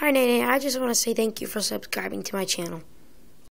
Hi, Nene. I just want to say thank you for subscribing to my channel.